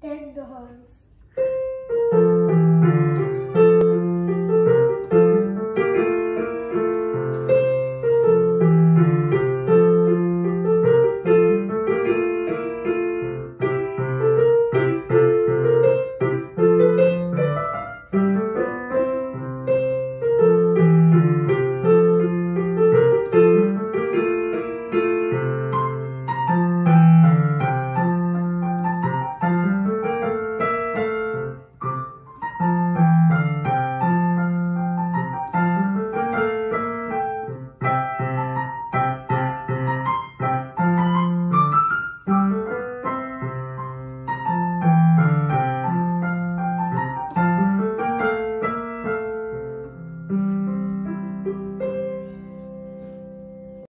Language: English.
Take the horns.